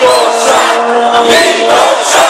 Liberty!